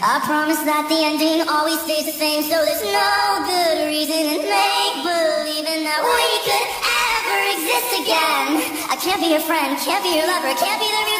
I promise that the ending always stays the same, so there's no good reason in make believing that we could ever exist again. I can't be your friend, can't be your lover, can't be the real.